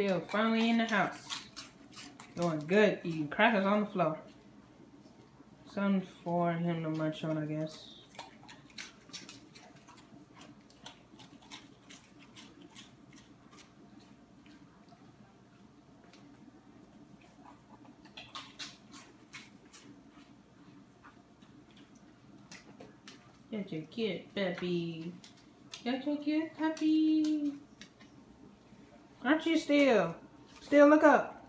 Still finally in the house. Doing good, eating crackers on the floor. Something for him to munch on, I guess. Such a cute puppy. Such a cute puppy. You still? Still look up.